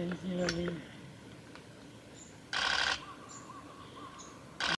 Thank you.